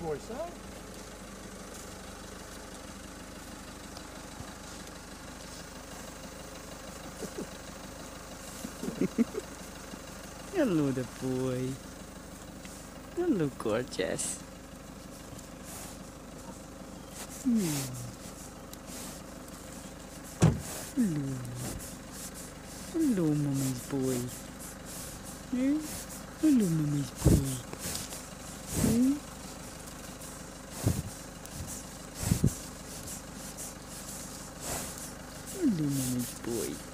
voice, huh? Hello, the boy. Hello, gorgeous. Hmm. Hello. Hello, mommy's boy. Hmm? Hello, mommy's boy. É muito meu.